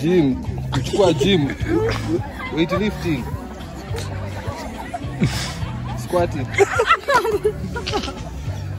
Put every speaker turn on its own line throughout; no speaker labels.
Gym, kuchukua gym. Weightlifting. Squatting.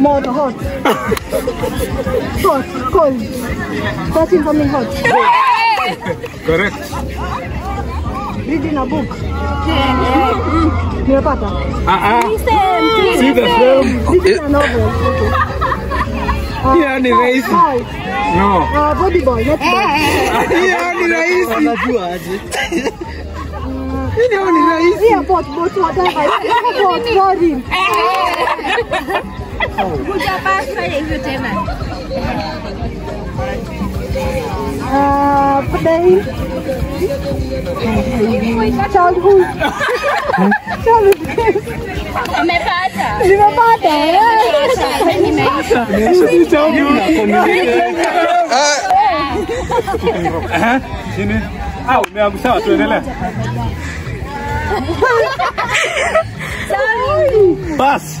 Moto hot. Hot, cold. Searching me hot.
Correct.
Reading a book. Nimepata.
Ah ah. See the film.
This is a novel. Okay.
Hiyo ni rahisi.
Hi.
No.
Uh, body boy, not boy.
Hiyo ni rahisi.
Unajua aje?
Hiyo ni rahisi.
Airport, boat, whatever. cô cho ba cái để vừa trên
này
à
bắt đây cho vui cho mình mẹ ba trả đi mẹ ba để cho à sini à mẹ cũng sao tôi đây này Bas.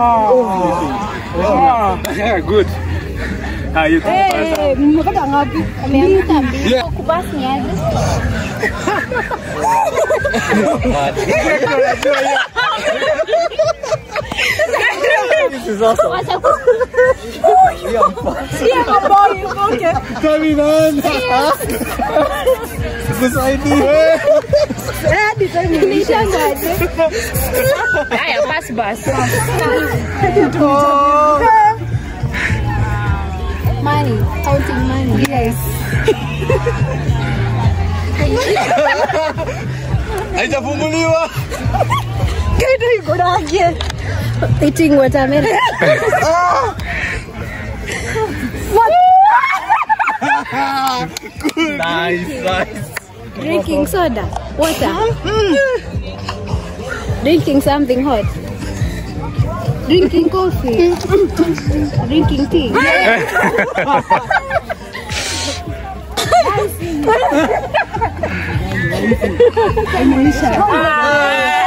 Oh. Oh. Yeah, good. Are you hey, mbona
ngapi? Ameamka mbili.
Kubasi niaje? this is awesome.
yeah, my boy. Okay. Come in, man.
Haya, basi basi.
Money, counting money. Yes.
Haijafunguliwa.
Eating watermelon.
Nice, nice.
Drinking soda. Water. Hmm. Drinking something hot. Drinking coffee. Drinking tea.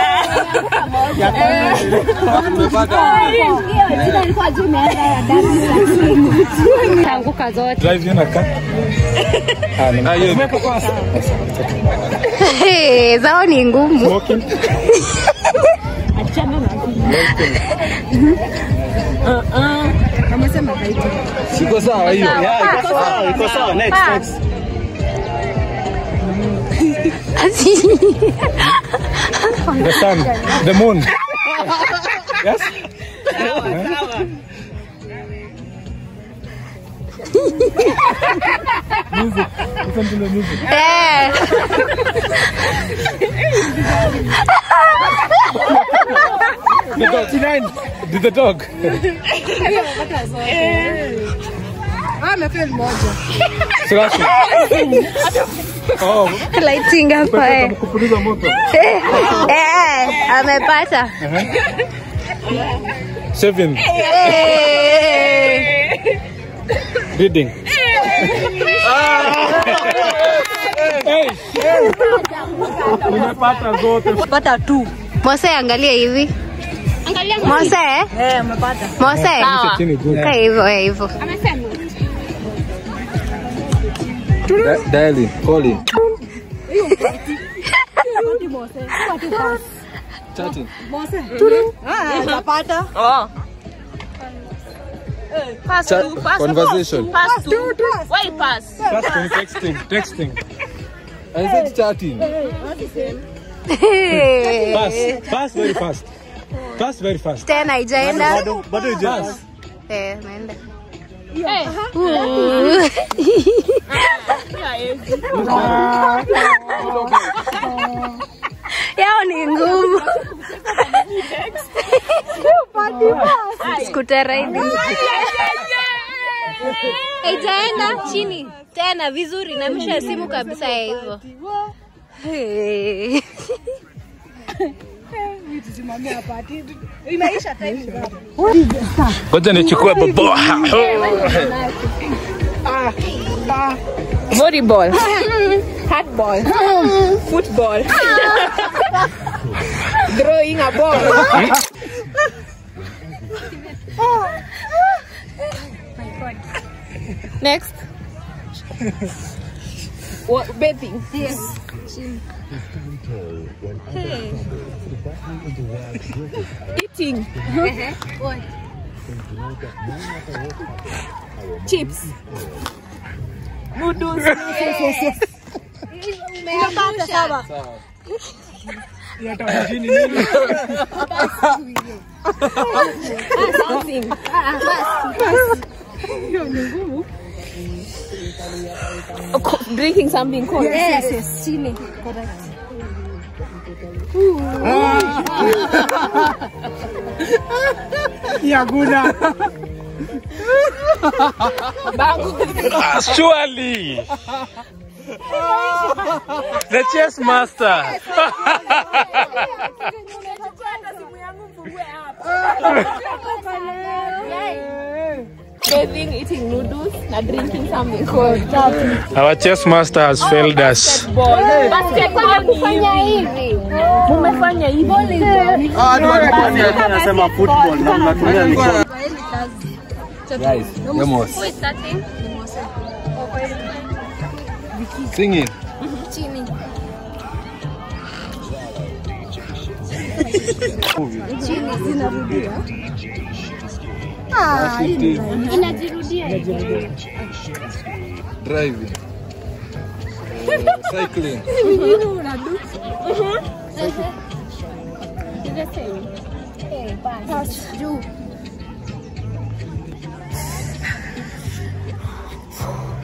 Tanguka zote.
Zao ni ngumu.
Siko sawa hiyo. Iko sawa, iko. Next, next.
The sun, the moon. yes? music. Listen to the music. The dog. Did the dog. Slashy. Oh,
Lighting hapa eh.
kupuliza moto.
Eh, amepata.
Seven. Reading. Umepata Nimepata zote.
Pata tu.
Mose angalia hivi.
Angalia
Mose,
Eh, umepata.
Mose. Kaa hivyo, eh, hivyo.
amesema.
Da- Dialing, calling. Chatting.
Oh. Pass
Chat,
to, pass
conversation.
Pass to. Why pass?
Texting, texting, texting.
I said chatting.
Pass, pass very fast. Pass very fast.
Tena haijaenda.
Bado, bado haijaanza.
Eh, naenda. Yao ni ngumu. Haijaenda chini tena vizuri, namisha simu kabisa ya hivyo. Hey.
Imeisha time.
Ngoja nichukue bobo.
Volleyball. Handball. Football. Throwing a ball. Next. What, bathing. Yes. Eating. what? Chips. Noodles. Yes.
Umepata sawa.
Something. Hiyo ni ngumu. Oh, co- Drinking something cold.
Yes, yes, yes. Chini. Correct. Ah.
Yaguna.
Bango.
Surely. The chess master.
Bathing, eating noodles, and drinking something cold.
Our chess master has failed us.
Ni hivi. Mumefanya hivi.
Anasema football na mnatumia mikono. Guys, vamos.
Who Chini. Chini
Singing.
Inajirudia.
Driving. Cycling.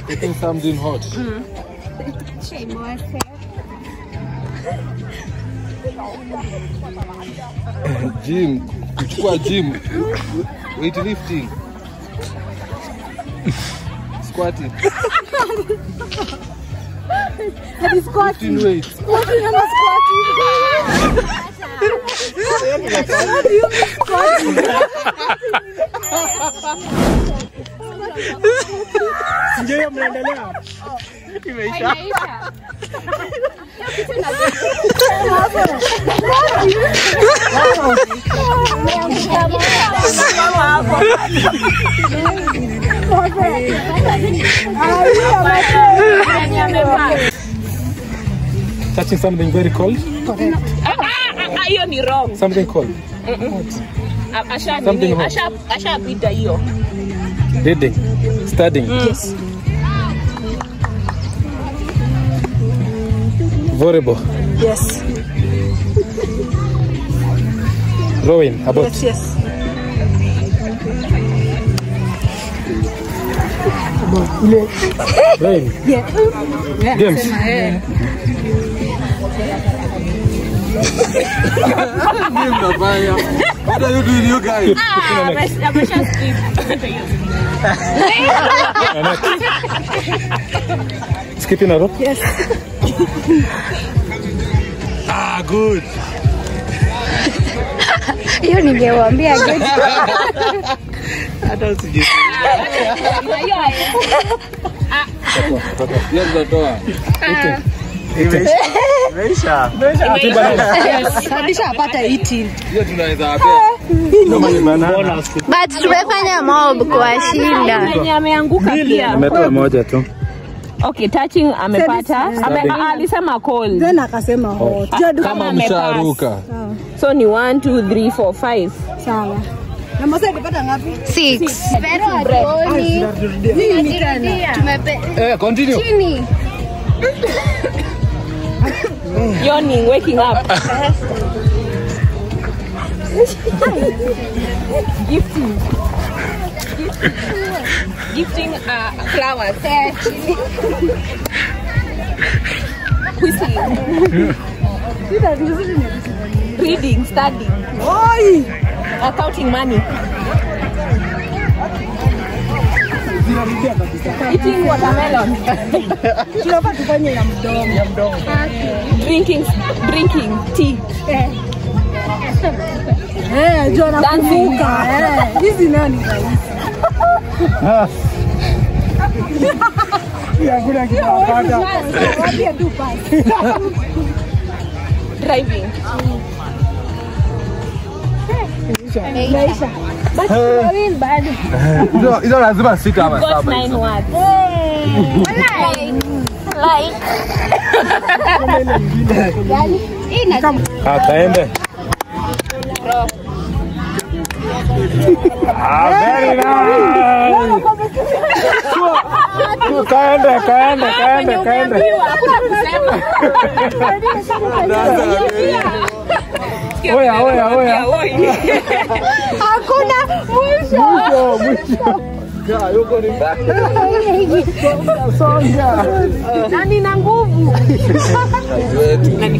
Eating something hot. Gym. Kuchukua gym. Weightlifting. Squatting. Lifting squatting.
Ndio mnaendelea.
Inaisha.
Touching something very cold?
Hiyo ni wrong.
Something cold.
Mm
-mm.
Asha,
asha,
asha bida hiyo.
Dating, studying.
Yes.
Volleyball.
Yes.
Rowing. About.
Yes, yes.
Rowing. Games.
Nini mnafanya? What are you doing you guys?
Ah, skip.
Skipping a rope.
Yes.
Ah, good.
Hiyo ningewambia good.
Hata
18.
But tumefanya mob kuwashinda.
Mwenye ameanguka pia.
Ametoa moja tu.
Okay, touching amepata. Ame, ah, alisema call.
Then akasema hot. Jadu
Kama msharuka. So ni 1 2 3 4 5.
sawa. Na Mose ipata ngapi?
6. Pero hatuoni. Tumepe- Eh, continue. Chini.
Yawning, waking up. Gifting. Gifting uh, flowers. Whistling. Reading, studying.
Oi!
accounting counting money. Eating watermelon.
Tunafaa tufanye ya mdomo.
drinking, drinking tea.
Eh, jua nakumbuka. Eh, hizi nani rahisi?
Yankuna
kipapata. Wapi Dubai.
Driving.
Maisha. Basi tunawind bado.
Hizo hizo lazima sita ama saba.
Got nine words.
Like. Like. Yaani ina.
Ah, kaembe. Ah, very nice. Kaende, kaende, kaende, kaende. Oya, oya, oya.
Hakuna mwisho.
Mwisho, mwisho. Songa, yo koni. Nani
na nguvu?
Nani.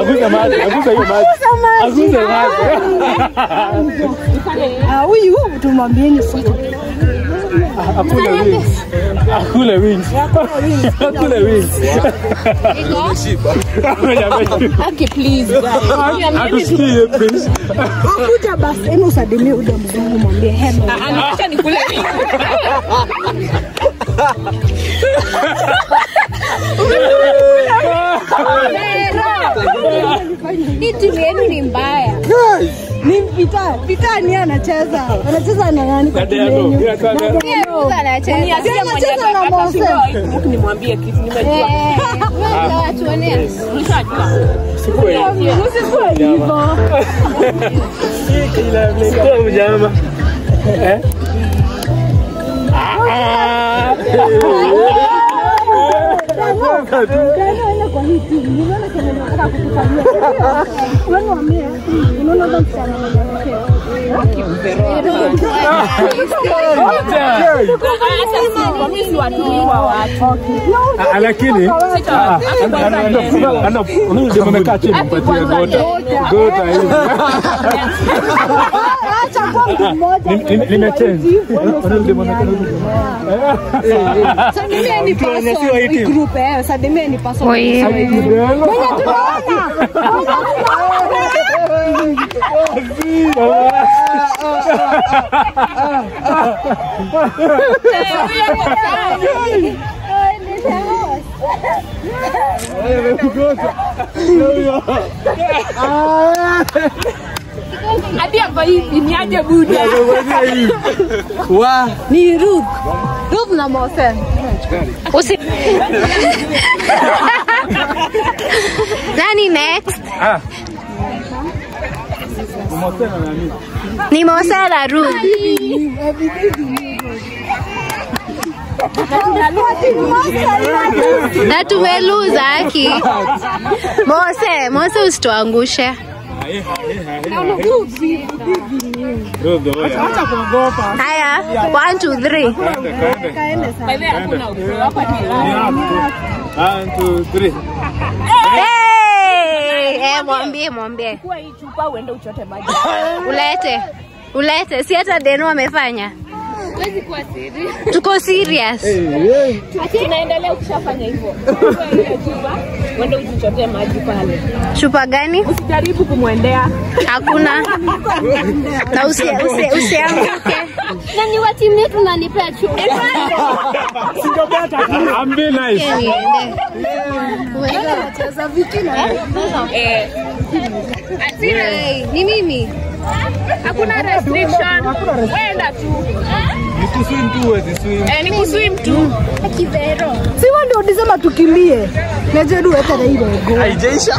Aguza maji, aguza hiyo maji. Aguza maji.
Ah, huyu tumwambieni sasa.
Akule wings. Akule wings. Akule wings.
Aki please.
Atusikie please.
Akuja basi, hebu usalimie ule mzungu mwambie hello.
Acha nikule.
Hii timu yenu ni mbaya.
Ni Pita, Pita ni anacheza. Anacheza na nani kwa timu yenu?
Anacheza.
Na
hata nimwambie kitu nimejua.
Eh, wewe utawatuonea.
Ulishajua.
Usikuwe hivyo.
Kila mleko mjama. Eh? Ah.
Hii timu, nimeona.
Ah, lakini ah, amekaa chini gota. Gota.
Chagua mtu mmoja
nimechange. Salimia ni paso
ni
group eh. Salimia
ni
paso.
Mwenye tunaona. Olha, meu
gosto.
Ah!
Hadi hapa hivi ni aje buda.
Wa
Ni Ruth. Ruth na Mose.
Usi... Nani next?
Ah.
Ni Mose na Ruth. na tumeluza aki Mose, Mose usituangushe. Haya, one, two, three.
One, two, three.
Eh, mwambie mwambie. Ulete. Ulete. Si hata Deno amefanya. Tuko serious.
Tunaendelea ukishafanya hivyo. Chukua chupa uende ujichotee maji pale.
Chupa gani?
Usijaribu kumwendea.
Hakuna. Na usi, usi, usianguke.
Na ni wa timu yetu nanipea chupa.
I'm being nice.
Niende.
Eh.
Hey, ni mimi.
Hakuna restriction. Wenda tu.
Ni kuswim tu huwezi swim.
Eh, ni kuswim tu.
Kibero.
Si ndio ulisema tukimbie. Neje du hata ile go.
Haijaisha.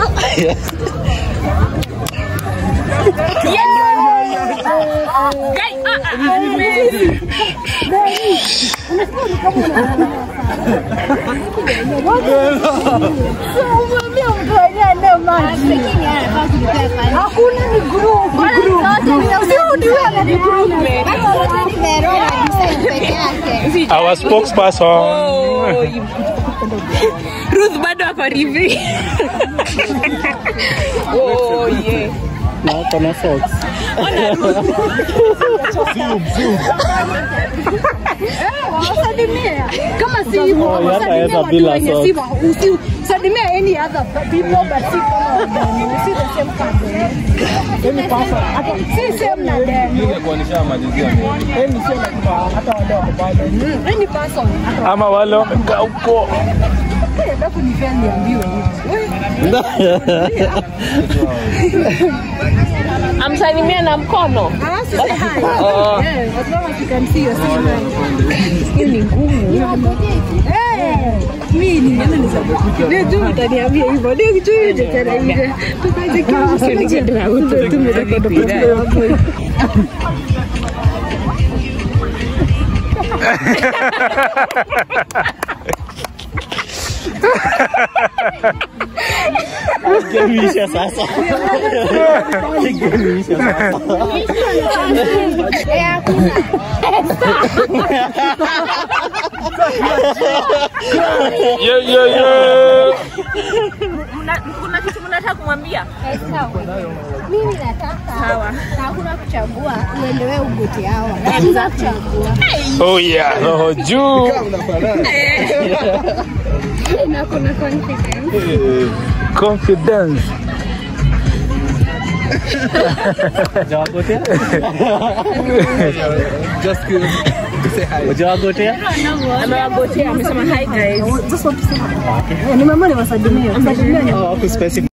Guy, ah, ah, ah.
Umwambie mtu aende maji. Hakuna ni group. Sio ni wewe ni group.
Our spokesperson.
Oh, Ruth bado ako hivi. oh, yeah.
Wasalimie. Kama si hivyo, wasalimie watu wenye si wa any other people but si kama. Si the same person. Any person. Hata si same na them. Na hata wale wako pale. Any person.
Ama wale wamekaa huko.
Alafu ni niambiwe.
Amsalimia na mkono.
Ah, so say hi. Yeah, as long as you can see yourself. Hiyo ni
Oke, Indonesia
salsa. Kuna kitu mnataka kumwambia?
Mimi nataka na hakuna kuchagua, uendelee ugote hao, Hakuna kuchagua.
Oh yeah, roho juu.
Na kuna confidence.
Confidence.
Jawagotea?
Just kidding. Say hi.
Jawagotea?
Amewagotea, amesema hi guys.
Nimeamua niwasalimie. Salimia
Oh, specific.